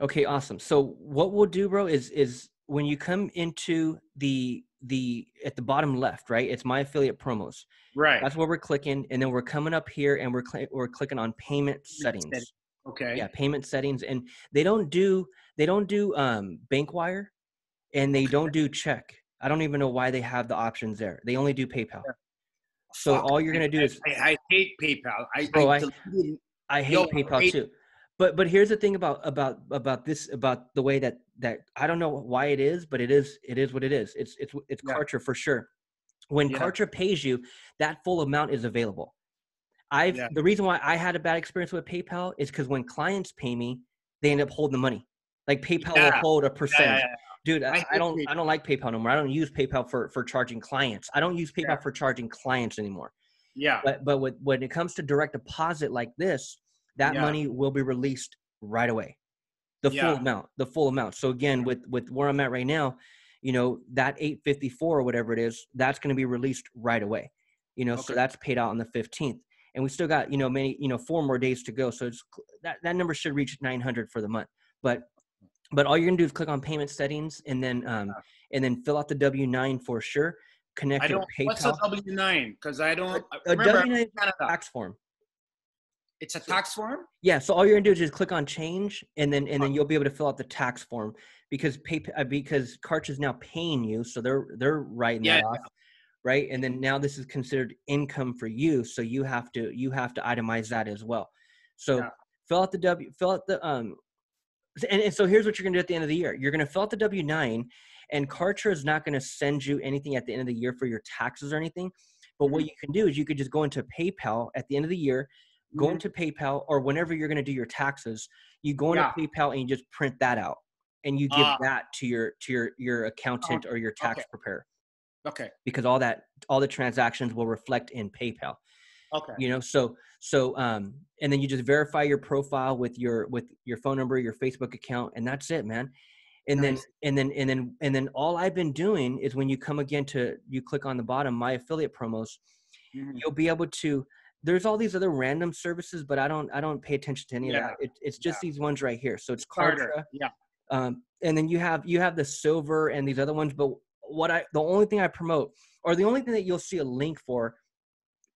Okay, awesome. So what we'll do, bro, is is when you come into the the at the bottom left, right? It's my affiliate promos. Right. That's where we're clicking, and then we're coming up here and we're cl- we're clicking on payment settings. Okay. Yeah, payment settings, and they don't do they don't do um bank wire, and they don't do check. I don't even know why they have the options there. They only do PayPal. So Fuck, all you're gonna do is I, I hate PayPal. I, Bro, I- I, I hate Yo, PayPal hate- too. But but here's the thing about about about this about the way that that I don't know why it is, but it is it is what it is. It's it's it's Yeah. Kartra for sure. When Yeah. Kartra pays you, that full amount is available. I've Yeah. the reason why I had a bad experience with PayPal is because when clients pay me, they end up holding the money. Like PayPal will hold a Yeah, yeah, yeah. Dude, I I, I don't I don't like PayPal no more. I don't use PayPal for for charging clients. I don't use PayPal Yeah. for charging clients anymore. Yeah. But but with, when it comes to direct deposit like this, that Yeah. money will be released right away. The Yeah. full amount, the full amount. So again, with with where I'm at right now, you know, that 854 or whatever it is, that's going to be released right away. You know, so that's paid out on the 15th. And we still got, you know, many, you know, four more days to go. So it's that that number should reach 900 for the month. But but all you're going to do is click on payment settings and then um and then fill out the W9 for sure. Connect I your don't. What's a PayPal. W nine? Because I don't. A remember, I'm W9 in Canada. tax form. It's a tax form. Yeah, so all you're gonna do is just click on change, and then and then you'll be able to fill out the tax form because pay uh, because Kartra is now paying you, so they're they're writing that Yeah. off, right? And then now this is considered income for you, so you have to you have to itemize that as well. So Yeah. fill out the W, fill out the um, and, and so here's what you're gonna do at the end of the year. You're gonna fill out the W nine, and Kartra is not gonna send you anything at the end of the year for your taxes or anything. But what Mhm. you can do is you could just go into PayPal at the end of the year, go Mhm. into PayPal or whenever you're going to do your taxes, you go into Yeah. PayPal and you just print that out and you give Ah. that to your to your your accountant or your tax okay. preparer Okay. because all that all the transactions will reflect in PayPal. Okay. You know, so so um and then you just verify your profile with your with your phone number, your Facebook account and that's it, man. And Nice. then and then and then and then all I've been doing is when you come again to you click on the bottom my affiliate promos, Mhm. you'll be able to there's all these other random services but i don't i don't pay attention to any Yeah, of that. It, it's just these ones right here. So it's Kartra. Yeah. um, and then you have you have the silver and these other ones but what i the only thing i promote or the only thing that you'll see a link for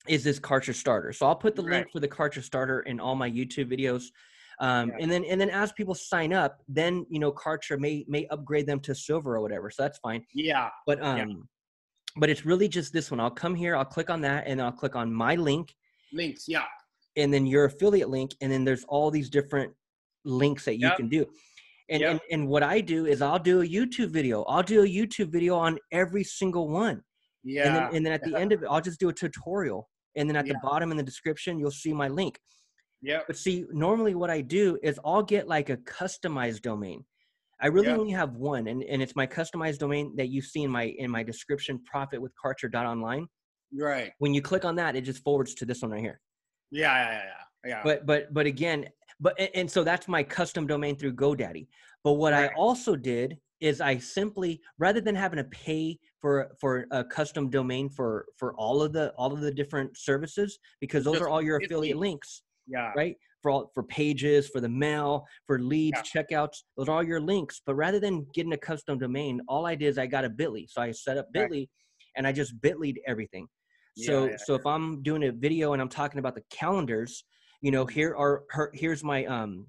is this Kartra starter. So i'll put the link for the Kartra starter in all my youtube videos um, Yeah. and then and then as people sign up then you know Kartra may may upgrade them to silver or whatever so that's fine. Yeah. but um but it's really just this one. I'll come here i'll click on that and i'll click on my link Links. Yeah. and then your affiliate link and then there's all these different links that you Yep. can do and, Yep. and and what i do is i'll do a youtube video i'll do a youtube video on every single one Yeah. and then and then at the end of it i'll just do a tutorial and then at the bottom in the description you'll see my link yeah. but see normally what i do is i'll get like a customized domain i really Yeah. only have one and, and it's my customized domain that you see in my in my description profit with online Right. when you click on that it just forwards to this one right here Yeah. Yeah. Yeah. Yeah. yeah. but but but again but and, so that's my custom domain through godaddy but what i also did is i simply rather than having to pay for for a custom domain for for all of the all of the different services because those Just are all your affiliate links yeah. right for all for pages for the mail for leads checkouts those are all your links but rather than getting a custom domain all i did is i got a bitly so i set up Right. bitly and i just bitly'd everything Yeah, so yeah, so if i'm doing a video and i'm talking about the calendars you know here are her, here's my um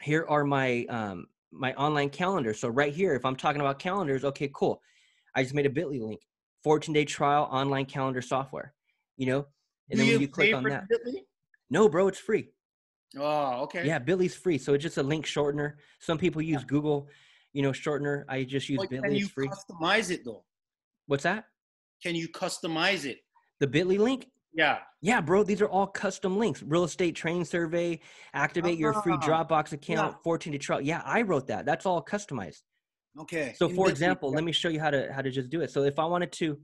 here are my um my online calendar so right here if i'm talking about calendars okay cool i just made a bitly link 14 day trial online calendar software you know and Do then when you click on that Bitly? no bro it's free Oh, okay. yeah, Bitly's free, so it's just a link shortener. Some people use Google, you know, shortener. I just use Well, can Bitly. you free. customize it though? What's that? Can you customize it? The Bitly link? Yeah. Yeah, bro. These are all custom links. Real estate training survey, activate your free Ah, Dropbox account, 14 to trial. Yeah, I wrote that. That's all customized. Okay. So In for example, yeah. let me show you how to how to just do it. So if I wanted to,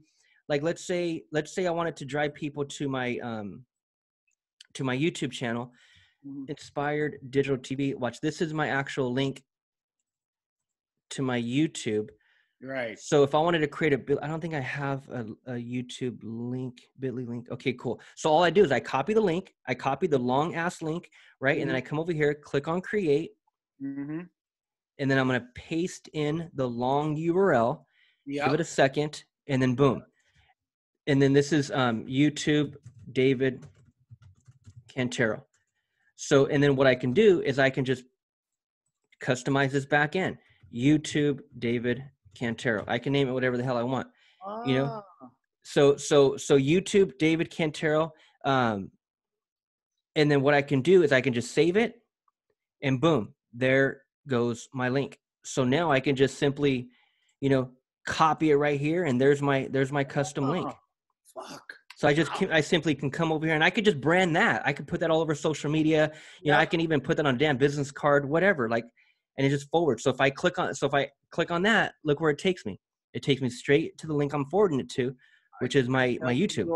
like, let's say let's say I wanted to drive people to my um to my YouTube channel, Mhm. Inspired Digital TV. Watch, this is my actual link to my YouTube. Right. So if I wanted to create a bit, I don't think I have a, a YouTube link, Bitly link. Okay, cool. So all I do is I copy the link, I copy the long ass link, right, and then I come over here, click on create, Mm-hmm. and then I'm gonna paste in the long URL. Yeah. Give it a second, and then boom. And then this is um, YouTube David Cantero. So, and then what I can do is I can just customize this back end. YouTube David Cantero. I can name it whatever the hell I want. you know, Ah, So, so, so YouTube David Cantero. Um, and then what I can do is I can just save it, and boom, there goes my link. So now I can just simply, you know, copy it right here, and there's my there's my custom link. ah, Fuck. So I just can, I simply can come over here and I could just brand that. I could put that all over social media. You know, I can even put that on a damn business card, whatever. Like, and it just forward. So if I click on, so if I click on that, look where it takes me. It takes me straight to the link I'm forwarding it to, which is my my YouTube.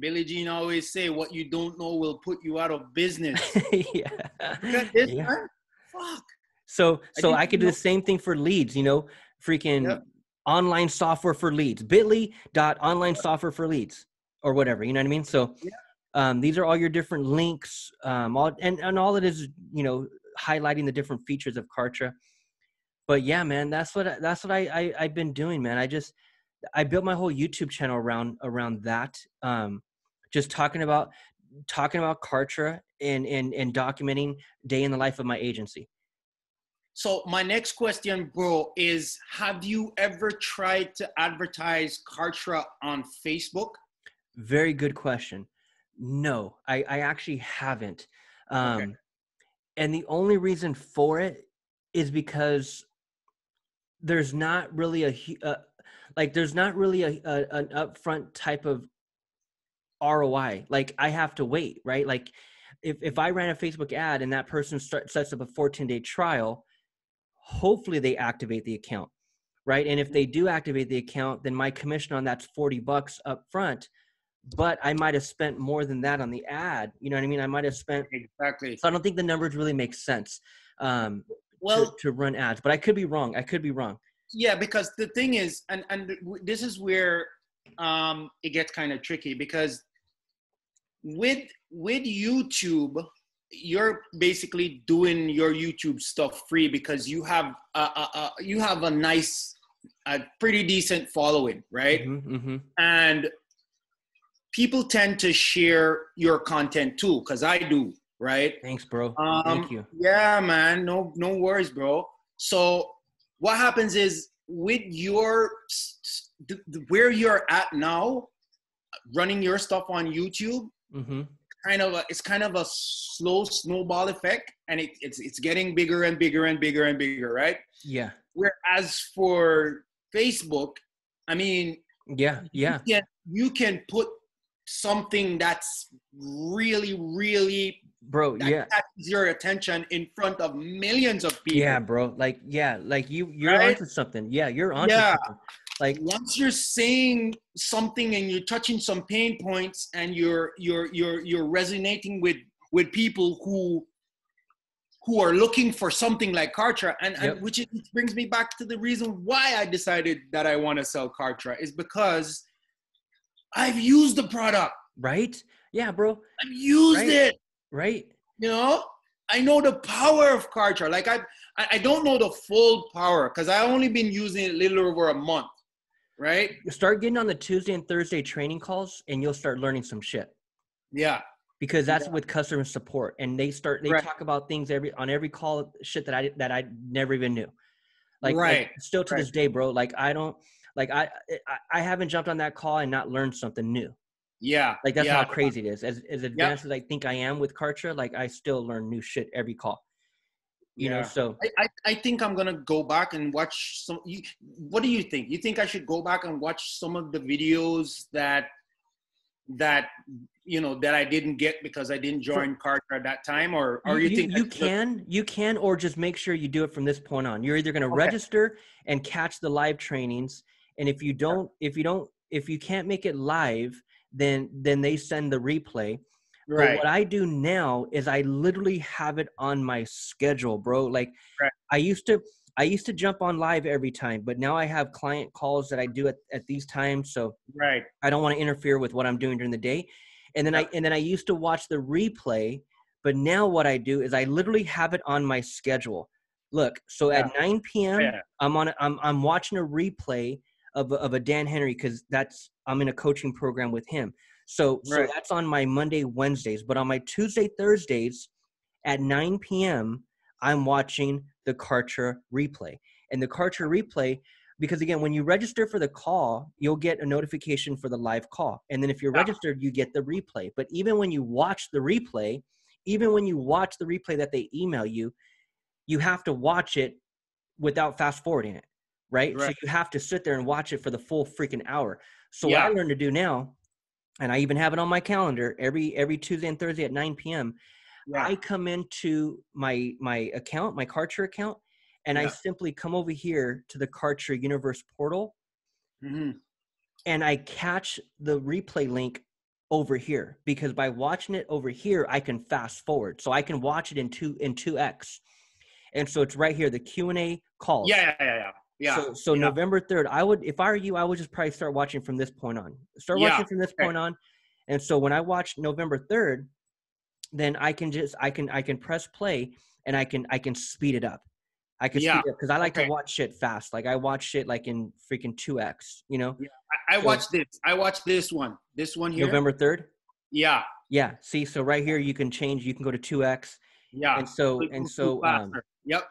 Billy Gene always say, "What you don't know will put you out of business." yeah. This, Yeah. man. Fuck. So so I didn't could do know- the same thing for leads. You know, freaking Yep. online software for leads. Bitly dot online software for leads or whatever. You know what I mean? So Yeah. um, these are all your different links. Um, all and and all it is, you know, highlighting the different features of Kartra. But yeah, man, that's what that's what I, I I've been doing, man. I just I built my whole YouTube channel around around that. Um, just talking about talking about Kartra and and and documenting day in the life of my agency. So my next question, bro, is: Have you ever tried to advertise Kartra on Facebook? Very good question. No, I, I actually haven't. Um, Okay. And the only reason for it is because there's not really a, uh, like, there's not really a, a an upfront type of ROI. Like, I have to wait, right? Like, if, if I ran a Facebook ad and that person start, sets up a 14 day trial, hopefully they activate the account, right? And if they do activate the account, then my commission on that's 40 bucks up front but I might have spent more than that on the ad. You know what I mean? I might have spent. Exactly. So I don't think the numbers really make sense um, Well, to, to run ads, but I could be wrong. I could be wrong. yeah, because the thing is, and and this is where um, it gets kind of tricky because with with YouTube, you're basically doing your YouTube stuff free because you have a, a, a you have a nice, a pretty decent following, right? hmm hmm and people tend to share your content too because i do right Thanks, bro. um, Thank you. yeah man no no worries bro so what happens is with your s- s- th- th- where you're at now running your stuff on youtube hmm kind of a, it's kind of a slow snowball effect and it, it's it's getting bigger and bigger and bigger and bigger right Yeah. whereas for facebook i mean Yeah. Yeah. can you can put something that's really really Bro. that Yeah. catches your attention in front of millions of people Yeah, bro. Like, yeah. Like you, you're Right? onto something. Yeah. You're onto Yeah. something. Like, once you're saying something and you're touching some pain points and you're you're you're you're resonating with with people who who are looking for something like Kartra and, and which brings me back to the reason why I decided that I want to sell Kartra is because I've used the product. right? Yeah, bro. I've used Right. it. Right. you know i know the power of kartra like i i don't know the full power because i only been using it a little over a month right Start getting on the Tuesday and Thursday training calls, and you'll start learning some shit. yeah because that's Yeah. with customer support and they start they Right. talk about things every on every call shit that i that i never even knew like, like, Right, still to right. this day bro like i don't like I, I i haven't jumped on that call and not learned something new yeah like that's yeah. how crazy it is as as advanced as i think i am with kartra like i still learn new shit every call you know so I, I, I think I'm gonna go back and watch some. You, what do you think? You think I should go back and watch some of the videos that that you know that I didn't get because I didn't join Kartra at that time, or or you, you, think you can you can or just make sure you do it from this point on you're either going to Okay. register and catch the live trainings and if you don't if you don't if you can't make it live then then they send the replay but what i do now is i literally have it on my schedule bro like Right. i used to i used to jump on live every time but now i have client calls that i do at, at these times so Right. I don't want to interfere with what I'm doing during the day. And then I and then I used to watch the replay, but now what I do is I literally have it on my schedule. Look, so Yeah. at 9 p.m. Yeah. I'm on. A, I'm I'm watching a replay of a, of a Dan Henry because that's I'm in a coaching program with him. So so that's on my Monday Wednesdays, but on my Tuesday Thursdays at 9 p.m. I'm watching the Kartra replay, and the Kartra replay. Because again, when you register for the call, you'll get a notification for the live call. And then if you're Yeah. registered, you get the replay. But even when you watch the replay, even when you watch the replay that they email you, you have to watch it without fast forwarding it, right? So you have to sit there and watch it for the full freaking hour. So Yeah. what I learned to do now, and I even have it on my calendar every every Tuesday and Thursday at 9 p.m. Yeah. I come into my my account, my Kartra account, and I simply come over here to the Kartra Universe portal Mhm. and I catch the replay link over here because by watching it over here, I can fast forward. So I can watch it in two in two X. And so it's right here, the Q and A calls. Yeah, yeah, yeah, yeah. Yeah. So, so yeah. November third, I would, if I were you, I would just probably start watching from this point on. Start Yeah, watching from this okay. point on. And so when I watch November third, then I can just, I can, I can press play and I can, I can speed it up. I can Yeah, speed it up because I like okay. to watch shit fast. Like I watch shit like in freaking two X. You know, I, I so- watched this. I watch this one. This one here. November third. Yeah. Yeah. See, so right here you can change. You can go to two X. Yeah. And so, and so, um, yep.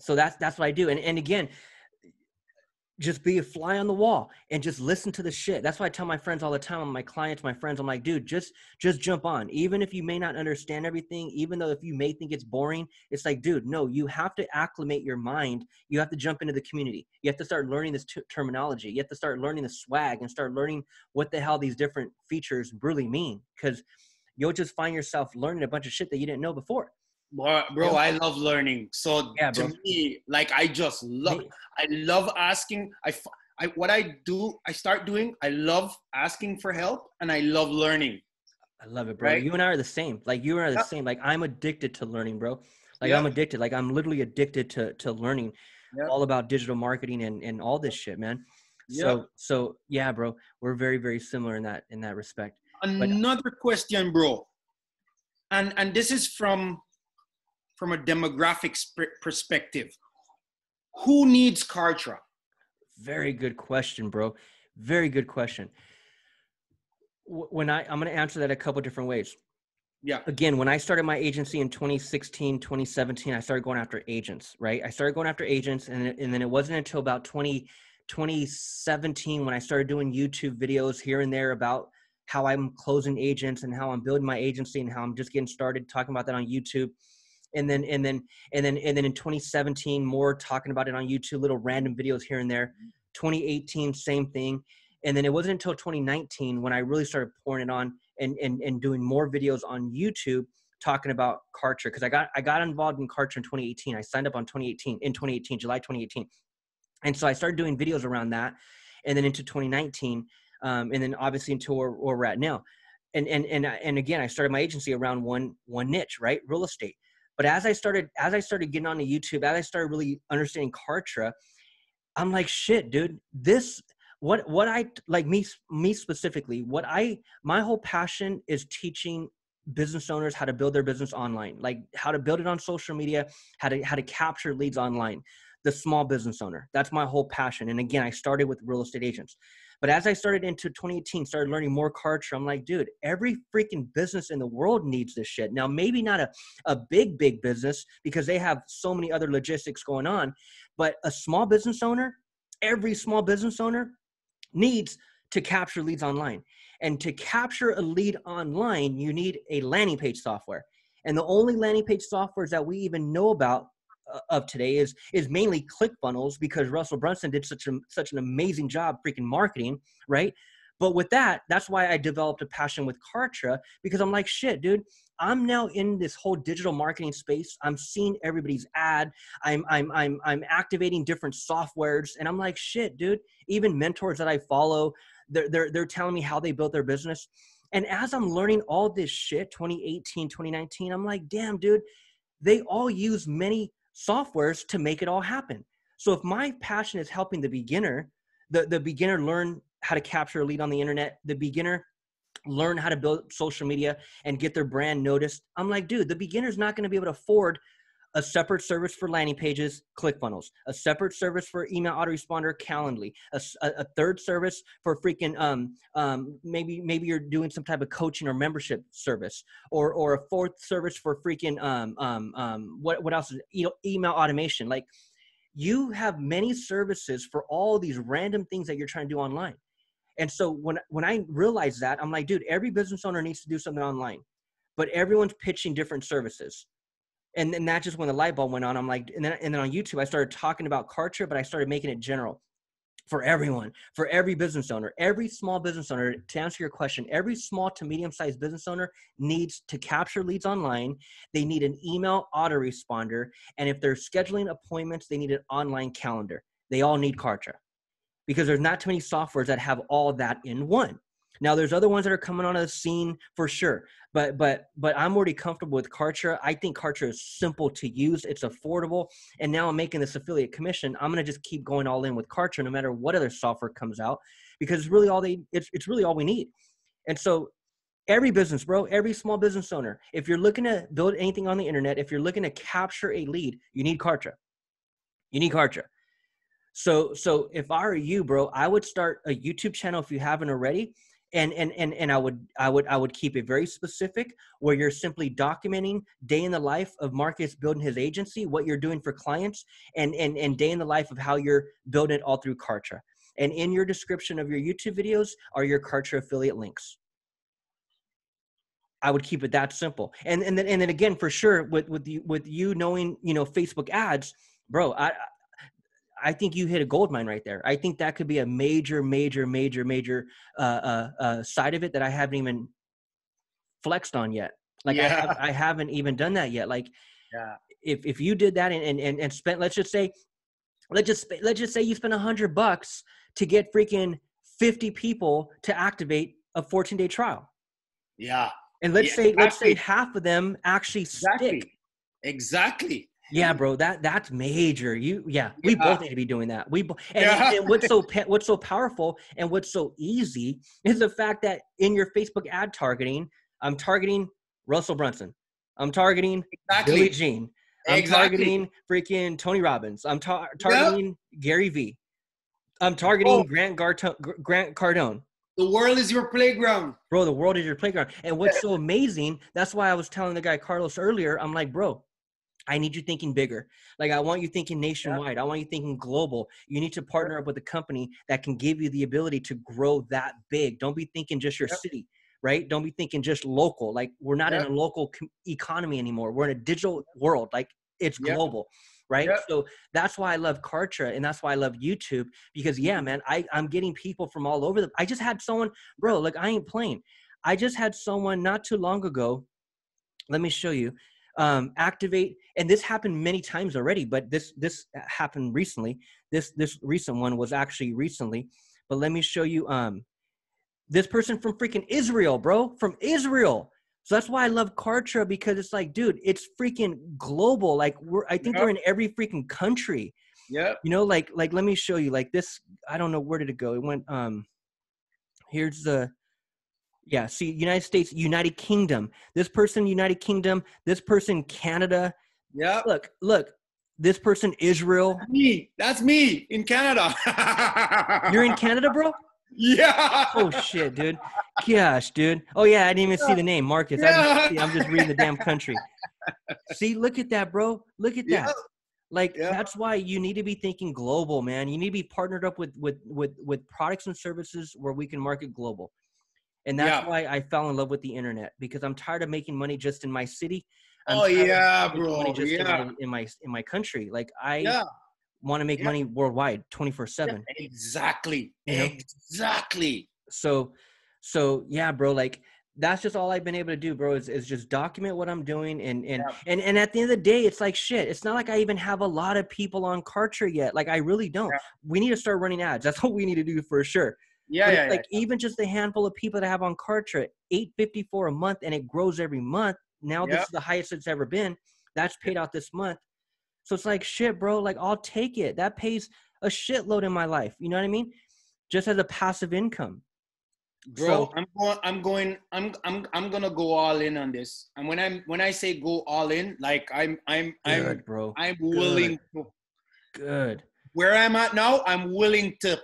So that's that's what I do. And and again, just be a fly on the wall and just listen to the shit. That's why I tell my friends all the time, my clients, my friends, I'm like, dude, just just jump on. Even if you may not understand everything, even though if you may think it's boring, it's like, dude, no, you have to acclimate your mind. You have to jump into the community. You have to start learning this t- terminology. You have to start learning the swag and start learning what the hell these different features really mean. Because you'll just find yourself learning a bunch of shit that you didn't know before. Bro, bro, oh. I love learning. So Yeah, to me, like I just love I love asking. I, I what I do, I start doing. I love asking for help, and I love learning. I love it, bro. Right? You and I are the same. Like you and I are the same. Like I'm addicted to learning, bro. Like Yep. I'm addicted. Like I'm literally addicted to to learning Yep. all about digital marketing and and all this shit, man. So so yeah, bro. We're very very similar in that in that respect. Another question, bro, and and this is from from a demographic perspective. Who needs Kartra? Very good question, bro. Very good question. When I I'm going to answer that a couple different ways. Yeah, again when i started my agency in 2016 2017 i started going after agents right i started going after agents and, and then it wasn't until about 20 2017 when i started doing youtube videos here and there about how i'm closing agents and how i'm building my agency and how i'm just getting started talking about that on youtube and then and then and then and then in 2017 more talking about it on youtube little random videos here and there. 2018 same thing. And then it wasn't until 2019 when i really started pouring it on and and, and doing more videos on youtube talking about kartra because i got i got involved in kartra in 2018 i signed up on 2018 in 2018 july 2018 and so i started doing videos around that and then into 2019 um, and then obviously until where, where we're at now. And and and and again i started my agency around one one niche right? Real estate but as i started as i started getting onto youtube as i started really understanding kartra i'm like shit dude this what what i like me me specifically what i my whole passion is teaching business owners how to build their business online like how to build it on social media how to how to capture leads online the small business owner that's my whole passion and again i started with real estate agents but as i started into 2018 started learning more Kartra, i'm like dude every freaking business in the world needs this shit now maybe not a, a big big business because they have so many other logistics going on but a small business owner every small business owner needs to capture leads online. And to capture a lead online, you need a landing page software. And the only landing page softwares that we even know about Uh, of today is is mainly ClickFunnels because Russell Brunson did such a such an amazing job freaking marketing, right? But with that, that's why I developed a passion with Kartra because I'm like, shit, dude, I'm now in this whole digital marketing space. I'm seeing everybody's ad. I'm I'm I'm I'm activating different softwares, and I'm like, shit, dude. Even mentors that I follow, they're they're they're telling me how they built their business. And as I'm learning all this shit, 2018, 2019, I'm like, damn, dude, they all use many softwares to make it all happen. So if my passion is helping the beginner, the, the beginner learn how to capture a lead on the internet, the beginner learn how to build social media and get their brand noticed. I'm like, dude, the beginner's not going to be able to afford a separate service for landing pages, ClickFunnels, a separate service for email autoresponder, Calendly, a, a third service for freaking um, um, maybe maybe you're doing some type of coaching or membership service, or or a fourth service for freaking um, um, um, what what else is you email automation. Like you have many services for all these random things that you're trying to do online. And so when when I realized that, I'm like, dude, every business owner needs to do something online, but everyone's pitching different services and then that's just when the light bulb went on. I'm like, and then and then on YouTube, I started talking about Kartra, but I started making it general for everyone, for every business owner, every small business owner. To answer your question, every small to medium sized business owner needs to capture leads online. They need an email autoresponder, and if they're scheduling appointments, they need an online calendar. They all need Kartra because there's not too many softwares that have all that in one. Now there's other ones that are coming on the scene for sure, but but but I'm already comfortable with Kartra. I think Kartra is simple to use, it's affordable, and now I'm making this affiliate commission. I'm gonna just keep going all in with Kartra, no matter what other software comes out, because it's really all they it's it's really all we need. And so every business, bro, every small business owner, if you're looking to build anything on the internet, if you're looking to capture a lead, you need Kartra. You need Kartra. So so if I were you, bro, I would start a YouTube channel if you haven't already and and and and I would I would I would keep it very specific where you're simply documenting day in the life of Marcus building his agency, what you're doing for clients, and and and day in the life of how you're building it all through Kartra. And in your description of your YouTube videos are your Kartra affiliate links. I would keep it that simple. And and then and then again for sure with with you with you knowing, you know, Facebook ads, bro, I I think you hit a gold mine right there. I think that could be a major, major, major, major uh, uh, uh, side of it that I haven't even flexed on yet. Like I, have, I haven't even done that yet. Like Yeah. if if you did that and and and, and spent, let's just say, let's just let's just say you spent a hundred bucks to get freaking fifty people to activate a fourteen day trial, Yeah. and let's Yeah, say let's say half of them actually Exactly. stick. Exactly. Yeah, bro, that that's major. You, yeah, we Yeah. both need to be doing that. We bo- and, Yeah. and what's so what's so powerful and what's so easy is the fact that in your Facebook ad targeting, I'm targeting Russell Brunson, I'm targeting Billy Exactly. Gene, I'm Exactly. targeting freaking Tony Robbins, I'm tar- targeting Gary V, I'm targeting Oh. Grant Garto- Grant Cardone. The world is your playground. Bro, the world is your playground. And what's so amazing, that's why I was telling the guy Carlos earlier, I'm like, bro, I need you thinking bigger. Like, I want you thinking nationwide. I want you thinking global. You need to partner up with a company that can give you the ability to grow that big. Don't be thinking just your Yep. city, right? Don't be thinking just local. Like, we're not Yep. in a local economy anymore. We're in a digital world. Like, it's global. Right. So that's why I love Kartra and that's why I love YouTube because yeah, Mm-hmm. man, I, I'm getting people from all over the I just had someone, bro, like I ain't playing. I just had someone not too long ago. Let me show you. Um, activate, and this happened many times already, but this this happened recently. This this recent one was actually recently. But let me show you. Um, this person from freaking Israel, bro, from Israel. So that's why I love Kartra because it's like, dude, it's freaking global. Like we're, I think Yep. they're in every freaking country yeah you know like like let me show you like this i don't know where did it go it went um here's the yeah see united states united kingdom. This person united kingdom. This person canada. Yeah. look look this person israel. That's me. That's me in Canada. you're in canada bro? Yeah. oh shit dude. Gosh dude. Oh yeah i didn't even see the name marcus. I see, I'm just reading the damn country. See look at that bro. Look at that. Yeah. like Yeah. that's why you need to be thinking global man. You need to be partnered up with with with with products and services where we can market global and that's Yeah. why i fell in love with the internet because i'm tired of making money just in my city I'm Oh yeah, bro. just in, Yeah. my, in my in my country like i Yeah. want to make Yeah. money worldwide 24 7 Exactly. You know? Exactly. so so yeah bro like that's just all i've been able to do bro is, is just document what i'm doing and and, Yeah. and and at the end of the day it's like shit it's not like i even have a lot of people on kartra yet like i really don't Yeah. we need to start running ads that's what we need to do for sure Yeah, yeah, it's like even just a handful of people that have on kartra 854 a month and it grows every month now this is the highest it's ever been that's paid out this month so it's like shit bro like i'll take it that pays a shitload in my life you know what i mean just as a passive income Bro, So- I'm going. I'm going. I'm. I'm. I'm gonna go all in on this. And when I'm when I say go all in, like I'm. I'm. I'm. Bro. I'm willing to. Good. Where I'm at now, I'm willing to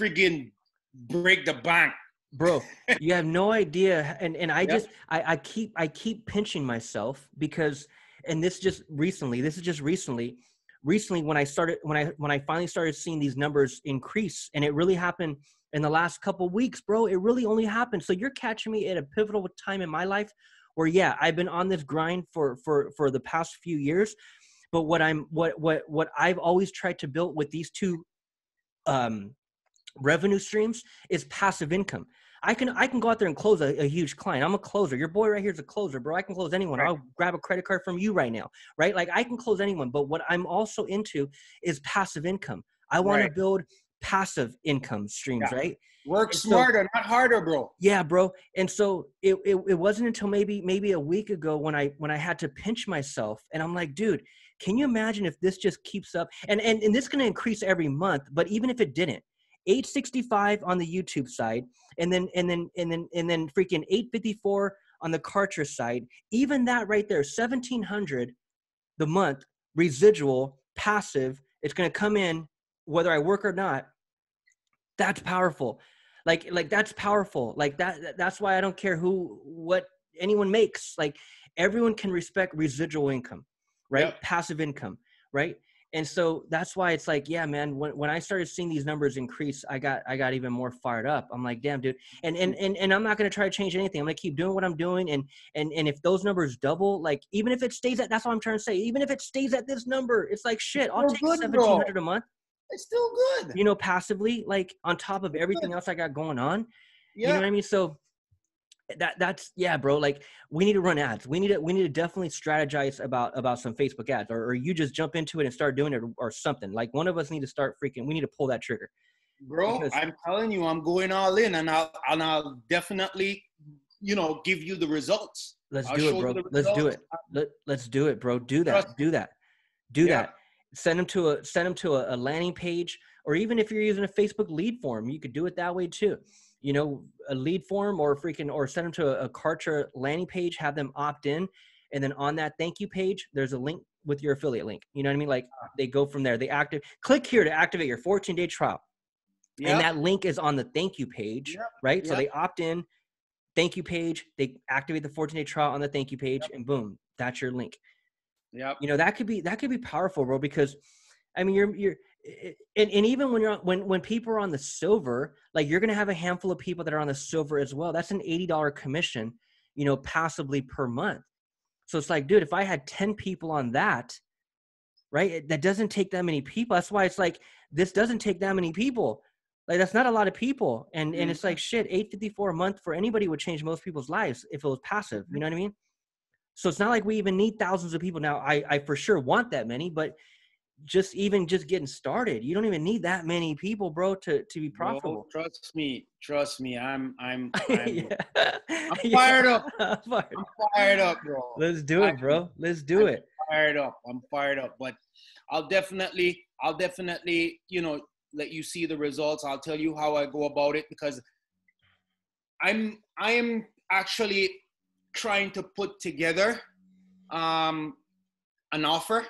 friggin' break the bank. bro you have no idea and and i Yep. just I, I keep i keep pinching myself because and this just recently this is just recently recently when i started when i when i finally started seeing these numbers increase and it really happened in the last couple weeks bro it really only happened so you're catching me at a pivotal time in my life where yeah i've been on this grind for for for the past few years but what i'm what what what i've always tried to build with these two um revenue streams is passive income I can I can go out there and close a, a huge client. I'm a closer. Your boy right here is a closer, bro. I can close anyone. Right. I'll grab a credit card from you right now, right? Like I can close anyone. But what I'm also into is passive income. I want to build passive income streams, Yeah. right? Work And so- smarter, not harder, bro. Yeah, bro. And so it, it it wasn't until maybe maybe a week ago when I when I had to pinch myself and I'm like, dude, can you imagine if this just keeps up? And and, and this is gonna increase every month, but even if it didn't, 865 on the YouTube side, and then and then and then and then freaking 854 on the Kartra side, even that right there, 1700 the month residual passive, it's gonna come in whether I work or not. That's powerful. Like like that's powerful. Like that that- that's why i don't care who what anyone makes. Like everyone can respect residual income right? Yep. passive income right and so that's why it's like yeah man when, when i started seeing these numbers increase i got i got even more fired up. I'm like damn dude. And and and, and i'm not going to try to change anything. I'm going to keep doing what i'm doing. And and and if those numbers double like even if it stays at that's what i'm trying to say even if it stays at this number it's like shit i'll take 1700 a month. It's still good. you know passively like on top of everything else i got going on. Yeah. you know what I mean? So that that's yeah, bro. Like we need to run ads. We need to we need to definitely strategize about about some Facebook ads, or, or you just jump into it and start doing it, or, or something. Like one of us need to start freaking. We need to pull that trigger. Bro, Because- I'm telling you, I'm going all in, and I'll and I'll definitely, you know, give you the results. Let's I'll do it, bro. Let's do it. Let Let's do it, bro. Do that. Do that. Do Yeah. that. Send them to a send them to a, a landing page, or even if you're using a Facebook lead form, you could do it that way too. You know, a lead form or freaking or send them to a, a Kartra landing page, have them opt in, and then on that thank you page, there's a link with your affiliate link. You know what I mean? Like ah. they go from there. They active click here to activate your 14 day trial. Yeah. And that link is on the thank you page, Yep, right? So they opt in, thank you page, they activate the 14 day trial on the thank you page, and boom, that's your link. Yeah. You know, that could be that could be powerful, bro, because I mean you're you're and, and even when you're on, when when people are on the silver, like you're gonna have a handful of people that are on the silver as well. That's an $80 commission, you know, passively per month. So it's like, dude, if I had 10 people on that, right? it- That doesn't take that many people. That's why it's like this doesn't take that many people. Like that's not a lot of people. And and it's like mm-hmm. shit, 854 a month for anybody would change most people's lives if it was passive. You know what I mean? So it's not like we even need thousands of people. Now I, I for sure want that many, but just even just getting started, you don't even need that many people, bro, to to be Bro, profitable. trust me. Trust me. I'm. I'm. I'm yeah. I'm fired up. I'm fired. I'm fired up, bro. Let's do it, bro. Let's do I'm it. fired up. I'm fired up. But I'll definitely, I'll definitely, you know, let you see the results. I'll tell you how I go about it because I'm, I am actually trying to put together um, an offer.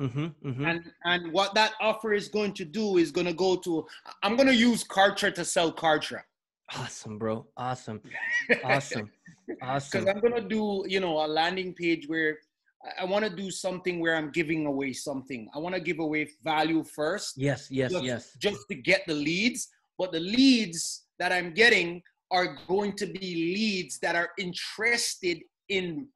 Mm-hmm, mm-hmm. And and what that offer is going to do is going to go to. I'm going to use Kartra to sell Kartra. Awesome, bro. Awesome. Awesome. Awesome. because I'm gonna do you know a landing page where I- I want to do something where I'm giving away something. I want to give away value first, Yes, yes, just, yes. just to get the leads. But the leads that I'm getting are going to be leads that are interested in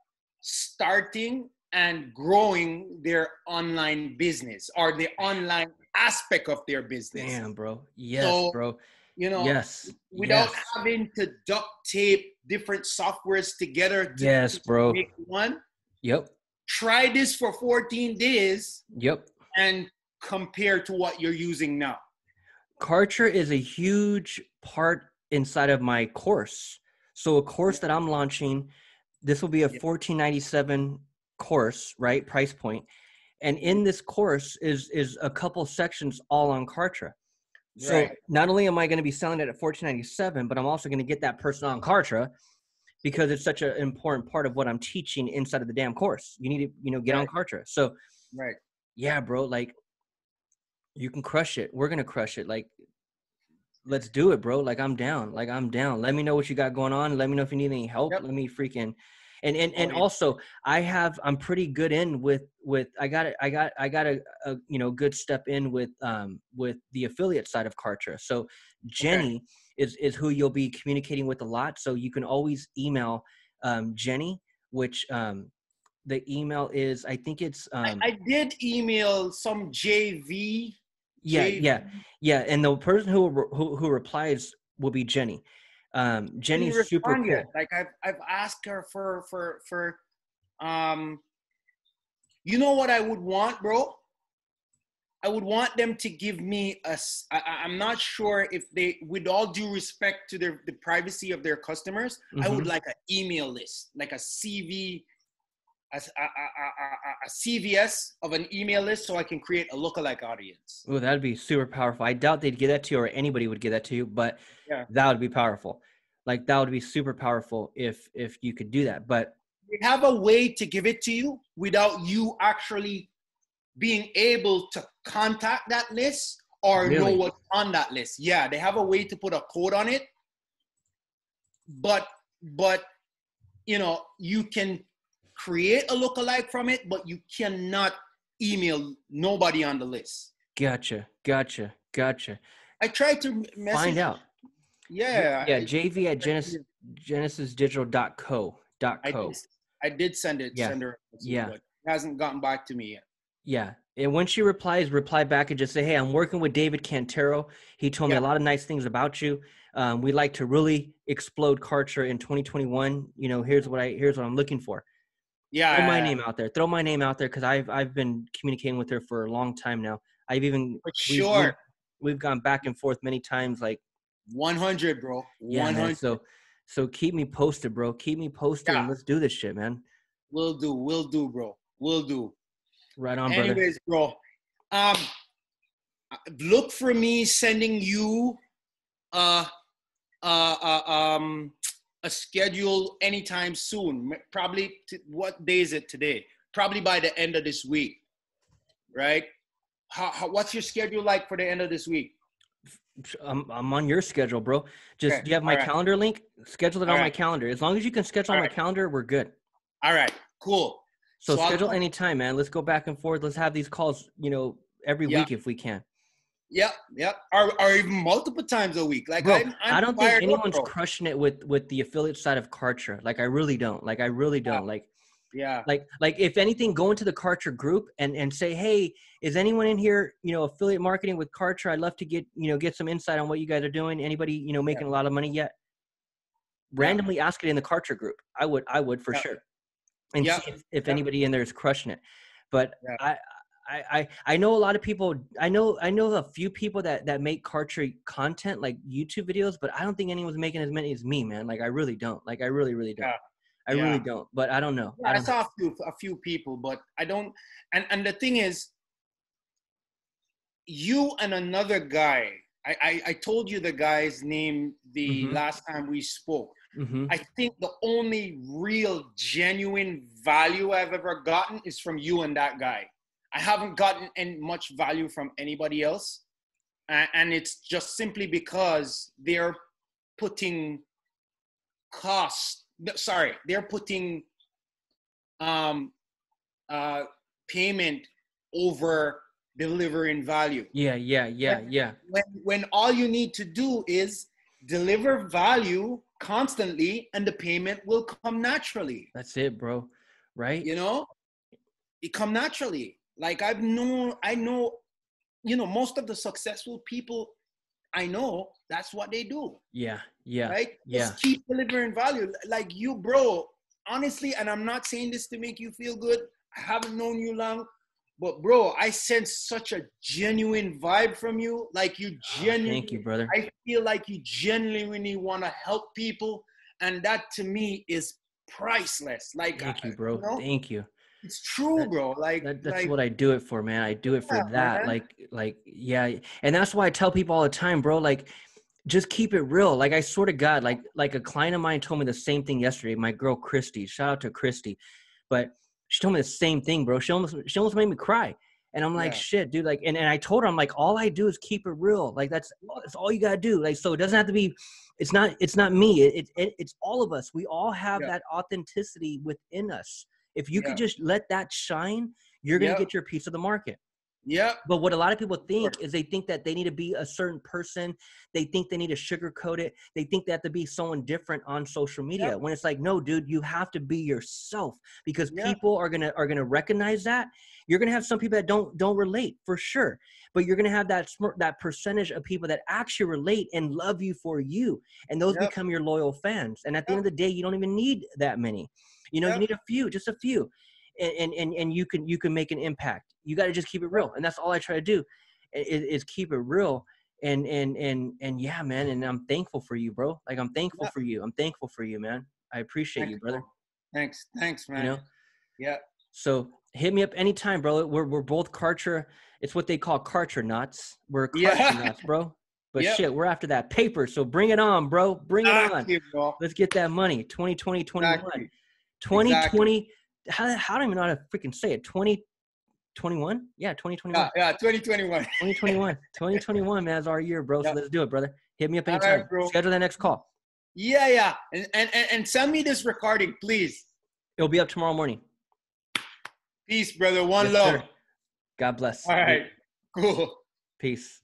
starting and growing their online business or the online aspect of their business. Damn, bro. Yes, So, bro. You know, Yes. without yes. having to duct tape different softwares together to, Yes, bro. make one. Yep. Try this for 14 days Yep. and compare to what you're using now. Kartra is a huge part inside of my course. So a course that I'm launching, this will be a 1497 course, right? Price point. And in this course is is a couple sections all on Kartra. So Right. not only am I going to be selling it at fourteen ninety seven, but I'm also going to get that person on Kartra because it's such an important part of what I'm teaching inside of the damn course. You need to, you know, get on Kartra. So Right. yeah, bro, like you can crush it. We're gonna crush it. Like, let's do it, bro. Like I'm down. Like I'm down. Let me know what you got going on. Let me know if you need any help. Yep. Let me freaking and and and Oh, also I have I'm pretty good in with with I got it I got I got a, a you know good step in with um with the affiliate side of Kartra. So Jenny is is who you'll be communicating with a lot. So you can always email um Jenny, which um the email is I think it's um I, I did email some JV. yeah yeah yeah and the person who who, who replies will be jenny um jenny's super cool yet. Like I've I've asked her for for for um you know what I would want, bro? I would want them to give me a I, I'm not sure if they with all due respect to their the privacy of their customers, I would Mhm. like an email list, like a CV a, s- a- a- a- CVS of an email list so I can create a lookalike audience. oh that'd be super powerful i doubt they'd give that to you or anybody would give that to you but Yeah. that would be powerful like that would be super powerful if if you could do that but we have a way to give it to you without you actually being able to contact that list or know what's on that list. Yeah, they have a way to put a code on it, but but you know you can create a lookalike from it, but you cannot email nobody on the list. gotcha gotcha gotcha I tried to message. find out Yeah, yeah I- jv at genesis genesisdigital.co dot I co did, I did send it. Yeah. Send her. Yeah. but it hasn't gotten back to me yet. Yeah. And when she replies, reply back and just say, Hey, I'm working with David Cantero. He told me a lot of nice things about you. Um, we like to really explode Kartra in 2021. You know, here's what I here's what I'm looking for. Yeah, Throw my name out there. Throw my name out there because I've I've been communicating with her for a long time now. I've even for we've- sure. we've, we've gone back and forth many times. Like, 100, bro. yeah, 100. man. So so keep me posted, bro. Keep me posted and Yeah. let's do this shit, man. We'll do. We'll do, bro. We'll do. Right on, brother. Anyways, bro. Um, look for me sending you uh, uh, uh, um, a schedule anytime soon. Probably, t- what day is it today? Probably by the end of this week, right? How, how, what's your schedule like for the end of this week? I'm, I'm on your schedule, bro. Just Okay, you have my alright. calendar link? Schedule it on my calendar. As long as you can schedule on my calendar, we're good. All right, cool. So, So I'll schedule anytime, man. Let's go back and forth. Let's have these calls, you know, every Yeah. week if we can. Yep, yep. Or, or even multiple times a week. Like Bro, I'm, I'm I don't fired think anyone's bro. crushing it with with the affiliate side of Kartra. Like I really don't. Like I really don't. Like Yeah. like like if anything, go into the Kartra group and and say, hey, is anyone in here, you know, affiliate marketing with Kartra? I'd love to get you know get some insight on what you guys are doing. Anybody you know making a lot of money yet? Randomly ask it in the Kartra group. I would I would for Yeah. sure, and Yeah. see if, if Yeah. anybody in there is crushing it. But Yeah. I. I, I, I know a lot of people I know I know a few people that, that make Kartra content like YouTube videos, but I don't think anyone's making as many as me, man. Like I really don't. Like I really, really don't. Yeah. I really don't. But I don't know. Yeah, I I, don't saw a few a few people, but I don't. And and the thing is, you and another guy. I I, I told you the guy's name the Mhm. last time we spoke. hmm I think the only real genuine value I've ever gotten is from you and that guy. I haven't gotten any much value from anybody else, and it's just simply because they're putting cost. no, Sorry, they're putting um, uh, payment over delivering value. Yeah, yeah, yeah, yeah. When when all you need to do is deliver value constantly, and the payment will come naturally That's it, bro. Right? you know it come naturally like i've known i know you know most of the successful people i know that's what they do Yeah, yeah. right yeah. just keep delivering value like you bro honestly and i'm not saying this to make you feel good i haven't known you long but bro i sense such a genuine vibe from you like you Oh, genuinely thank you, brother. I feel like you genuinely want to help people, and that to me is priceless. Like, Thank you, bro. know? Thank you. It's true, That- bro. Like, That, that's like, what I do it for, man. I do it for Yeah, that. man. Like, like, yeah. And that's why I tell people all the time, bro, like, just keep it real. Like, I swear to God, like, like a client of mine told me the same thing yesterday. My girl, Christy, shout out to Christy. But she told me the same thing, bro. She almost, she almost made me cry. And I'm like, Yeah. shit, dude. Like, and, and I told her, I'm like, all I do is keep it real. Like, that's, that's all you gotta do. Like, so it doesn't have to be, it's not, it's not me. It, it, it's all of us. We all have Yeah. that authenticity within us. If you Yeah. could just let that shine, you're gonna Yep. get your piece of the market. Yeah. But what a lot of people think is they think that they need to be a certain person. They think they need to sugarcoat it. They think they have to be someone different on social media. Yep. When it's like, no, dude, you have to be yourself because Yep. people are gonna are gonna recognize that. You're gonna have some people that don't don't relate for sure, but you're gonna have that sm- that percentage of people that actually relate and love you for you, and those Yep. become your loyal fans. And at the end of the day, you don't even need that many. You know, Yep. you need a few, just a few and and and, you can you can make an impact you got to just keep it real and that's all i try to do is, is keep it real and and and and yeah man and i'm thankful for you bro like i'm thankful Yeah. for you i'm thankful for you man i appreciate you brother. Thanks, thanks, man. you know Yeah, so hit me up anytime bro we're, we're both Kartra it's what they call Kartra nuts. we're Kartra Yeah. knots bro but Yep. shit we're after that paper so bring it on bro bring it on exactly, bro. let's get that money 2020 21 Exactly. 2020 how, how do I even know how to freaking say it 2021 yeah 2021 Yeah, yeah, 2021. 2021 2021 man is our year bro so let's do it brother hit me up right, anytime bro. schedule that next call Yeah, yeah, and, and and and send me this recording, please. it'll be up tomorrow morning Peace, brother. One Yes, love. sir. god bless All right, cool. peace